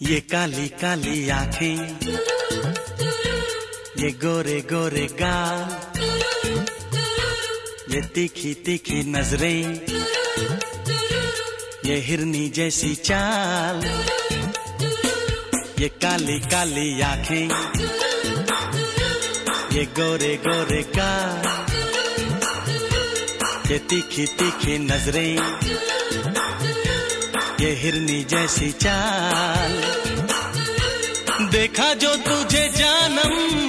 ये काली काली आँखें, ये गोरे गोरे गाल, ये तीखी तीखी नज़रें, ये हिरनी जैसी चाल, ये काली काली आँखें, ये गोरे गोरे गाल, ये तीखी तीखी नज़रें ये हिरनी जैसी चाल। देखा जो तुझे जानम।